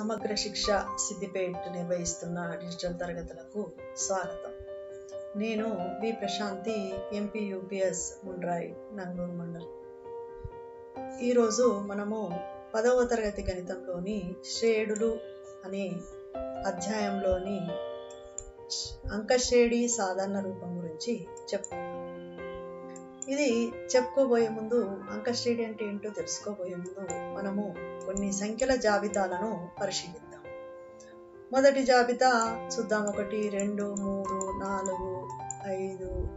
సమగ్ర శిక్ష సిద్దిపేట్ నిర్వహిస్తున్న డిజిటల్ తరగతులకు స్వాగతం. నేను V Prashanti MP UPS Mundrai Nanguru mandal. ఈరోజు మనము పదవ తరగతి గణితంలోని శ్రేణులు అనే అధ్యాయంలోని అంకశ్రేణి సాధారణ రూపం గురించి చెప్పుకుందాం. ఇది చెప్పుకోబోయే ముందు అంకశ్రేణి అంటే ఏంటో తెలుసుకోబోయే ముందు మనము కొన్ని సంఖ్యల జాబితాలను పరిశీలిద్దాం. మొదటి జాబితా చూద్దాం. ఒకటి రెండు మూడు నాలుగు ఐదు.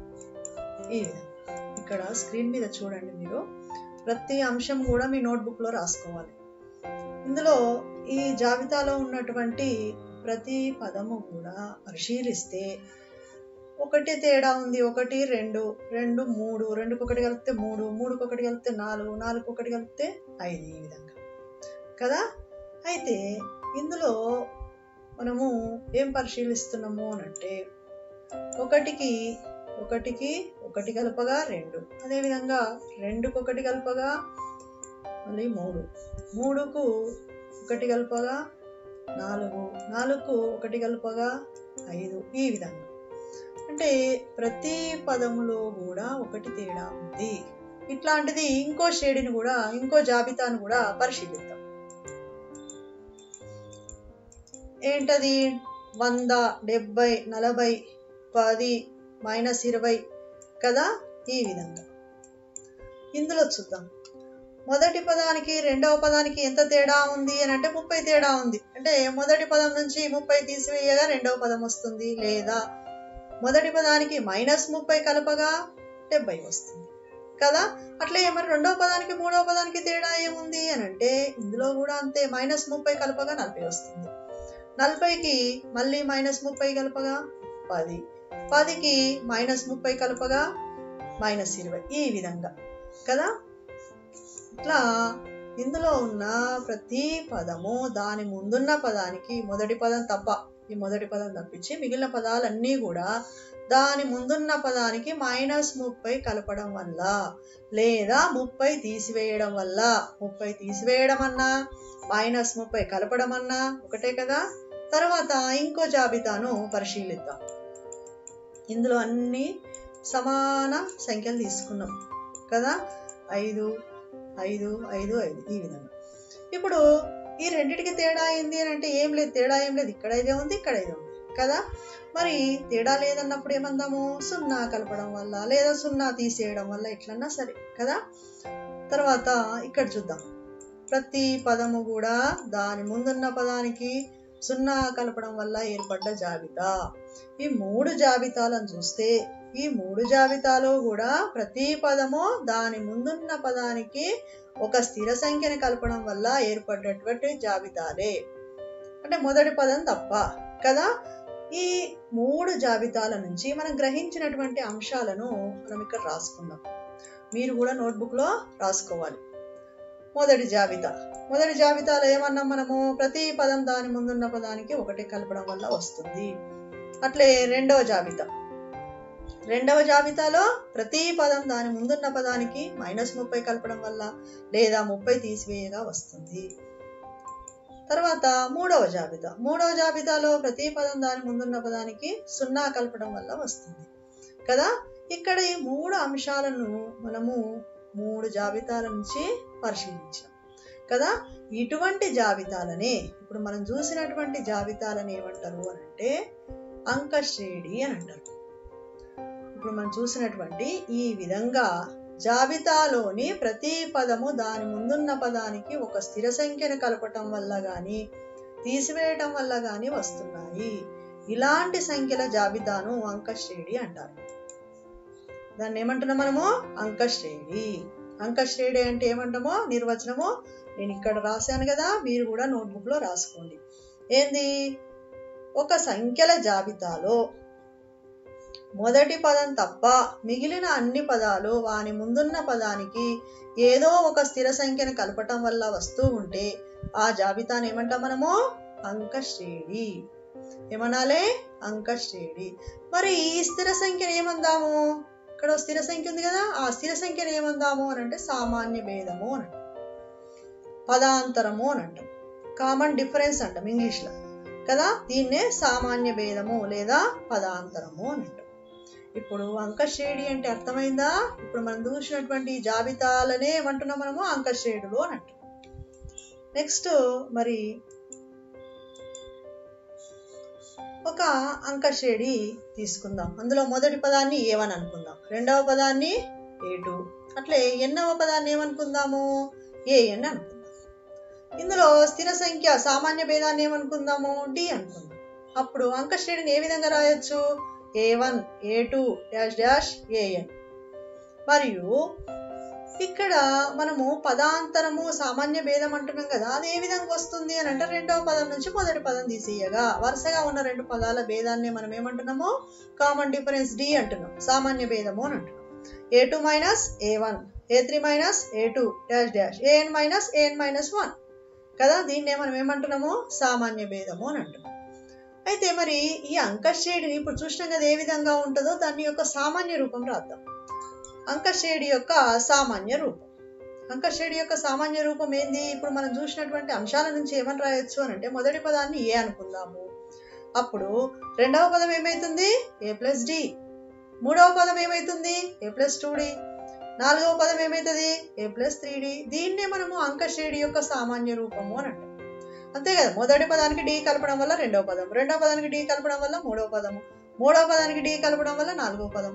ఈ విధంగా. ఇక్కడ స్క్రీన్ మీద చూడండి మీరు. ప్రతి అంశం కూడా మీ నోట్బుక్లో రాసుకోవాలి. ఇందులో ఈ జాబితాలో ఉన్నటువంటి ప్రతి పదము కూడా పరిశీలిస్తే ఒకటి తేడా ఉంది ఒకటి రెండు రెండు మూడు రెండుకి ఒకటి కలిపితే మూడు మూడుకి ఒకటి కలిపితే నాలుగు నాలుగు ఒకటి కలిపితే ఐదు ఈ విధంగా. కదా? అయితే ఇందులో మనము ఏం పరిశీలిస్తున్నాము అని అంటే ఒకటికి ఒకటికి ఒకటి కలపగా రెండు. అదేవిధంగా రెండుకు ఒకటి కలపగా మళ్ళీ మూడు. మూడుకు ఒకటి కలపగా నాలుగు. నాలుగుకు ఒకటి కలపగా ఐదు. ఈ విధంగా. అంటే ప్రతి పదములో కూడా ఒకటి తేడా ఉంది. ఇట్లాంటిది ఇంకో షేడిని కూడా ఇంకో జాబితాను కూడా పరిశీలిద్దాం. ఏంటది? వంద డెబ్బై నలభై పది మైనస్ ఇరవై కదా? ఈ విధంగా. ఇందులో చూద్దాం. మొదటి పదానికి రెండవ పదానికి ఎంత తేడా ఉంది అని అంటే ముప్పై తేడా ఉంది. అంటే మొదటి పదం నుంచి ముప్పై తీసివేయగా రెండవ పదం వస్తుంది లేదా? మొదటి పదానికి మైనస్ ముప్పై కలపగా డెబ్బై వస్తుంది. కదా? అట్లే మరి రెండవ పదానికి మూడవ పదానికి తేడా ఏముంది అని అంటే ఇందులో కూడా అంతే మైనస్ ముప్పై కలపగా నలభై వస్తుంది. నలభైకి మళ్ళీ మైనస్ ముప్పై కలపగా పది. పదికి మైనస్ ముప్పై కలపగా మైనస్ ఇరవై. ఈ విధంగా. కదా? ఇట్లా ఇందులో ఉన్న ప్రతి పదము దాని ముందున్న పదానికి మొదటి పదం తప్ప ఈ మొదటి పదం తప్పించి మిగిలిన పదాలన్నీ కూడా దాని ముందున్న పదానికి మైనస్ ముప్పై కలపడం వల్ల లేదా ముప్పై తీసివేయడం వల్ల. ముప్పై తీసివేయడం అన్నా మైనస్ ముప్పై కలపడం అన్నా ఒకటే కదా? తర్వాత ఇంకో జాబితాను పరిశీలిద్దాం. ఇందులో అన్ని సమాన సంఖ్యలు తీసుకున్నాం కదా? ఐదు ఐదు ఐదు ఐదు. ఈ విధంగా. ఇప్పుడు ఈ రెండింటికి తేడా అయింది అని అంటే ఏం లేదు తేడా ఏం లేదు. ఇక్కడ ఇదే ఉంది ఇక్కడ ఇదే ఉంది. కదా? మరి తేడా లేదన్నప్పుడు ఏమందాము? సున్నా కలపడం వల్ల లేదా సున్నా తీసేయడం వల్ల ఎట్లన్నా సరే కదా? తర్వాత ఇక్కడ చూద్దాం. ప్రతి పదము కూడా దాని ముందున్న పదానికి సున్నా కలపడం వల్ల ఏర్పడ్డ జాబితా. ఈ మూడు జాబితాలను చూస్తే ఈ మూడు జాబితాలో కూడా ప్రతి పదము దాని ముందున్న పదానికి ఒక స్థిర సంఖ్యని కలపడం వల్ల ఏర్పడినటువంటి జాబితాలే. అంటే మొదటి పదం తప్ప కదా? ఈ మూడు జాబితాల నుంచి మనం గ్రహించినటువంటి అంశాలను మనం ఇక్కడ రాసుకుందాం. మీరు కూడా నోట్బుక్లో రాసుకోవాలి. మొదటి జాబితా. మొదటి జాబితాలో ఏమన్నాం మనము? ప్రతి పదం దాని ముందున్న పదానికి ఒకటి కలపడం వల్ల వస్తుంది. అట్లే రెండవ జాబితా. రెండవ జాబితాలో ప్రతి పదం దాని ముందున్న పదానికి మైనస్ ముప్పై కలపడం వల్ల లేదా ముప్పై తీసివేయగా వస్తుంది. తర్వాత మూడవ జాబితా. మూడవ జాబితాలో ప్రతి పదం దాని ముందున్న పదానికి సున్నా కలపడం వల్ల వస్తుంది. కదా? ఇక్కడ ఈ మూడు అంశాలను మనము మూడు జాబితాల నుంచి పరిశీలించాం. కదా? ఇటువంటి జాబితాలనే ఇప్పుడు మనం చూసినటువంటి జాబితాలని ఏమంటారు అని అంటే అంకశ్రేణి అని అంటారు. ఇప్పుడు మనం చూసినటువంటి ఈ విధంగా జాబితాలోని ప్రతి పదము దాని ముందున్న పదానికి ఒక స్థిర సంఖ్యను కలపటం వల్ల కానీ తీసివేయటం వల్ల కానీ వస్తున్నాయి. ఇలాంటి సంఖ్యల జాబితాను అంకశ్రేణి అంటారు. దాన్ని ఏమంటున్నాం మనము? అంకశ్రేణి. అంకశ్రేణి అంటే ఏమంటామో? నిర్వచనము. నేను ఇక్కడ రాశాను కదా మీరు కూడా నోట్బుక్లో రాసుకోండి. ఏంది? ఒక సంఖ్యల జాబితాలో మొదటి పదం తప్ప మిగిలిన అన్ని పదాలు వాని ముందున్న పదానికి ఏదో ఒక స్థిర సంఖ్యను కలపటం వల్ల వస్తూ ఉంటే ఆ జాబితాను ఏమంటాం మనము? అంకశ్రేణి. ఏమనాలే? అంకశ్రేణి. మరి ఈ స్థిర సంఖ్యను ఏమందాము? ఇక్కడ స్థిర సంఖ్య ఉంది కదా ఆ స్థిర సంఖ్యను ఏమందాము అని అంటే సామాన్య భేదము అని పదాంతరము అని అంటాం. కామన్ డిఫరెన్స్ అంటాం ఇంగ్లీష్లో. కదా? దీన్నే సామాన్య భేదము లేదా పదాంతరము అని అంటాం. ఇప్పుడు అంకశ్రేణి అంటే అర్థమైందా? ఇప్పుడు మనం చూసినటువంటి జాబితాలనే ఏమంటున్నాం మనము? అంకశ్రేణులు అని అంటాం నెక్స్ట్ మరి ఒక అంకశ్రేణి తీసుకుందాం. అందులో మొదటి పదాన్ని ఏవని అనుకుందాం. రెండవ పదాన్ని ఏ టూ. అట్లే ఎన్నవ పదాన్ని ఏమనుకుందాము? ఏఎన్ అనుకుందాం. ఇందులో స్థిర సంఖ్య సామాన్య భేదాన్ని ఏమనుకుందాము? డి అనుకుందాం. అప్పుడు అంకశ్రేణిని ఏ విధంగా రాయొచ్చు? A one a two dash dash a n మరియు ఇక్కడ మనము పదాంతరము సామాన్య భేదం అంటున్నాం కదా అది ఏ విధంగా వస్తుంది అని అంటే రెండవ పదం నుంచి మొదటి పదం తీసేయగా వరుసగా ఉన్న రెండు పదాల భేదాన్ని మనం ఏమంటున్నాము? కామన్ డిఫరెన్స్ డి అంటున్నాం సామాన్య భేదము అని అంటున్నాం. A two minus a one a three minus a two dash dash a n minus a n minus one కదా దీన్నే మనం ఏమంటున్నాము? సామాన్య భేదము అని అంటున్నాం. అయితే మరి ఈ అంకషేడిని ఇప్పుడు చూసినాం కదా ఏ విధంగా ఉంటుందో? దాని యొక్క సామాన్య రూపం రాద్దాం. అంకషేడి యొక్క సామాన్య రూపం. అంకషేడి యొక్క సామాన్య రూపం ఏంది? ఇప్పుడు మనం చూసినటువంటి అంశాల నుంచి ఏమని రాయొచ్చు అని అంటే మొదటి పదాన్ని ఏ అనుకుందాము? అప్పుడు రెండవ పదం ఏమైతుంది? A plus d. మూడవ పదం ఏమైతుంది? A plus two d. నాలుగవ పదం ఏమవుతుంది ఏ ప్లస్ త్రీ డి. దీన్నే మనము అంకషేడి యొక్క సామాన్య రూపము అని అంటాం. అంతే కదా మొదటి పదానికి డి కలపడం వల్ల రెండవ పదం రెండవ పదానికి డి కలపడం వల్ల మూడవ పదము మూడవ పదానికి డి కలపడం వల్ల నాలుగవ పదం.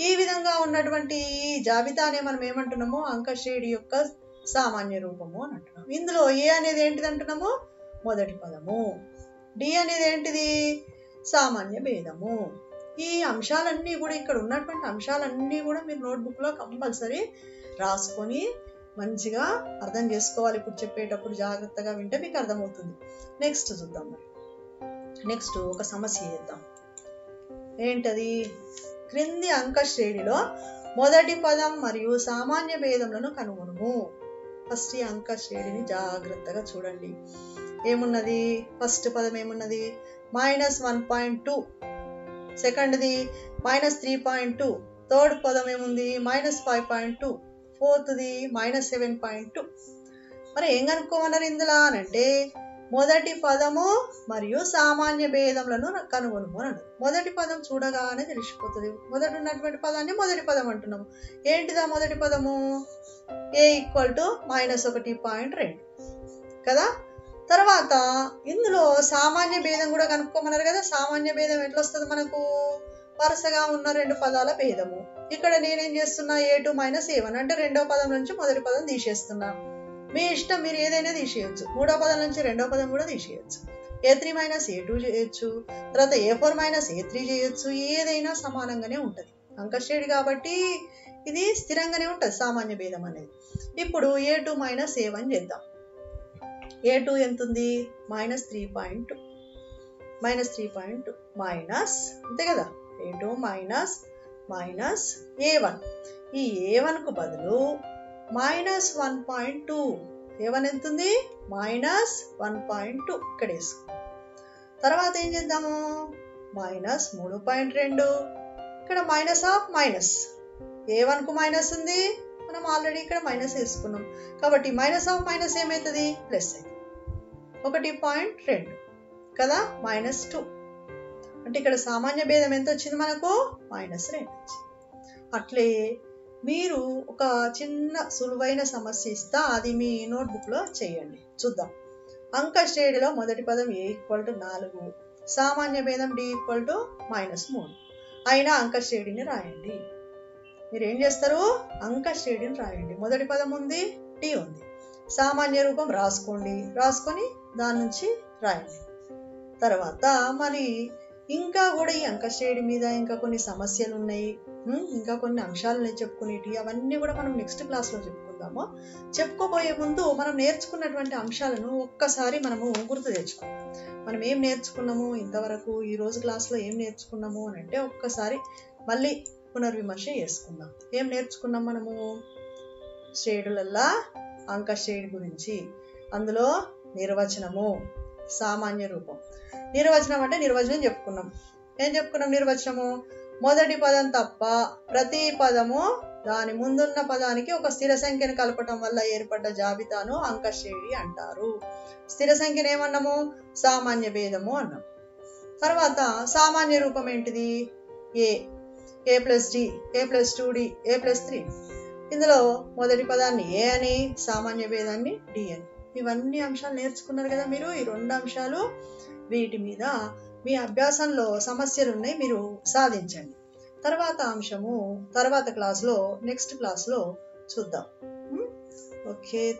ఈ విధంగా ఉన్నటువంటి ఈ జాబితానే మనం ఏమంటున్నాము అంకషేడి యొక్క సామాన్య రూపము అని అంటున్నాం. ఇందులో ఏ అనేది ఏంటిది అంటున్నాము? మొదటి పదము. డి అనేది ఏంటిది? సామాన్య భేదము. ఈ అంశాలన్నీ కూడా ఇక్కడ ఉన్నటువంటి అంశాలన్నీ కూడా మీరు నోట్బుక్లో కంపల్సరీ రాసుకొని మంచిగా అర్థం చేసుకోవాలి ఇప్పుడు చెప్పేటప్పుడు జాగ్రత్తగా వింటే మీకు అర్థమవుతుంది. నెక్స్ట్ చూద్దాం మరి. నెక్స్ట్ ఒక సమస్య చేద్దాం. ఏంటది? క్రింది అంక శ్రేణిలో మొదటి పదం మరియు సామాన్య భేదములను కనుగొనుము. ఫస్ట్ ఈ అంక శ్రేణిని జాగ్రత్తగా చూడండి. ఏమున్నది? ఫస్ట్ పదం ఏమున్నది? మైనస్ వన్ పాయింట్ టూ సెకండ్ది minus three point two third పదం ఏముంది? మైనస్ ఫైవ్ పాయింట్ టూ ఫోర్త్ది మైనస్ సెవెన్ పాయింట్ టూ మరి ఏం కనుక్కోమన్నారు ఇందులో అని అంటే మొదటి పదము మరియు సామాన్య భేదములను కనుగొనుము అని మొదటి పదం చూడగానే తెలిసిపోతుంది. మొదటి ఉన్నటువంటి పదాన్ని మొదటి పదం అంటున్నాము. ఏంటిదా మొదటి పదము? ఏ ఈక్వల్ టు మైనస్ ఒకటి పాయింట్ రెండు. కదా? తర్వాత ఇందులో సామాన్య భేదం కూడా కనుక్కోమన్నారు కదా. సామాన్య భేదం ఎట్లా వస్తుంది మనకు? వరుసగా ఉన్న రెండు పదాల భేదము. ఇక్కడ నేనేం చేస్తున్నా? A two minus a one అంటే రెండో పదం నుంచి మొదటి పదం తీసేస్తున్నా. మీ ఇష్టం మీరు ఏదైనా తీసేయచ్చు. మూడో పదం నుంచి రెండో పదం కూడా తీసేయచ్చు. A three minus a two చేయొచ్చు. తర్వాత a four minus a three చేయొచ్చు. ఏదైనా సమానంగానే ఉంటుంది. అంకశ్రేణి కాబట్టి ఇది స్థిరంగానే ఉంటుంది సామాన్య భేదం అనేది. ఇప్పుడు a two minus a one చేద్దాం. ఏ టూ ఎంత ఉంది minus three point two minus three point two minus అంతే కదా? ఏంటో? Two minus minus a one. ఈ ఏ వన్కు బదులు minus one point two. A one ఎంత ఉంది మైనస్ వన్ పాయింట్ టూ ఇక్కడ వేసుకో. తర్వాత ఏం చేద్దాము? మైనస్ మూడు పాయింట్ రెండు. ఇక్కడ మైనస్ ఆఫ్ మైనస్. ఏ వన్కు మైనస్ ఉంది? మనం ఆల్రెడీ ఇక్కడ మైనస్ వేసుకున్నాం. కాబట్టి మైనస్ ఆఫ్ మైనస్ ఏమవుతుంది? ప్లస్ ఒకటి పాయింట్ రెండు. కదా? Minus two. అంటే ఇక్కడ సామాన్య భేదం ఎంత వచ్చింది మనకు? మైనస్ రెండు వచ్చింది. అట్లే మీరు ఒక చిన్న సులువైన సమస్య ఇస్తా అది మీ నోట్బుక్లో చేయండి. చూద్దాం. అంక శ్రేణిలో మొదటి పదం ఏ ఈక్వల్ టు నాలుగు సామాన్య భేదం డి ఈక్వల్ టు మైనస్ మూడు. అయినా అంక శ్రేణిని రాయండి. మీరు ఏం చేస్తారు? అంక శ్రేణిని రాయండి. మొదటి పదం ఉంది టీ ఉంది. సామాన్య రూపం రాసుకోండి. రాసుకొని దాని నుంచి రాయండి. తర్వాత మరి ఇంకా కూడా ఈ అంకశ్రేణి మీద ఇంకా కొన్ని సమస్యలు ఉన్నాయి ఇంకా కొన్ని అంశాలు ఉన్నాయి చెప్పుకునేటి అవన్నీ కూడా మనం నెక్స్ట్ క్లాస్లో చెప్పుకుందాము. చెప్పుకోబోయే ముందు మనం నేర్చుకున్నటువంటి అంశాలను ఒక్కసారి మనము గుర్తు తెచ్చుకోం మనం ఏం నేర్చుకున్నాము ఇంతవరకు ఈ రోజు క్లాస్లో ఏం నేర్చుకున్నాము అని అంటే ఒక్కసారి మళ్ళీ పునర్విమర్శ చేసుకుందాం. ఏం నేర్చుకున్నాం మనము? శ్రేణులల్లా అంక శ్రేణి గురించి అందులో నిర్వచనము సామాన్య రూపం. నిర్వచనం అంటే నిర్వచనం చెప్పుకున్నాం. ఏం చెప్పుకున్నాం నిర్వచనము? మొదటి పదం తప్ప ప్రతి పదము దాని ముందున్న పదానికి ఒక స్థిర సంఖ్యను కలపటం వల్ల ఏర్పడ్డ జాబితాను అంకశ్రేణి అంటారు. స్థిర సంఖ్యను ఏమన్నాము? సామాన్య భేదము అన్నాం. తర్వాత సామాన్య రూపం ఏంటిది? A. A plus d. A plus two d. A plus three. ఇందులో మొదటి పదాన్ని ఏ అని సామాన్య భేదాన్ని డి అని. ఇవన్నీ అంశాలు నేర్చుకున్నారు కదా మీరు. ఈ రెండు అంశాలు వీటి మీద మీ అభ్యాసంలో సమస్యలు ఉన్నాయి మీరు సాధించండి. తర్వాత అంశము తర్వాత క్లాస్లో నెక్స్ట్ క్లాస్లో చూద్దాం. ఓకే